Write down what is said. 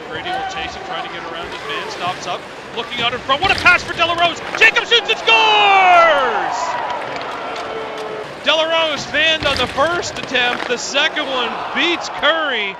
Grady will chase him, trying to get around his man. Stops up, looking out in front. What a pass for De la Rose! Jacob shoots and scores! De la Rose fanned on the first attempt. The second one beats Curry.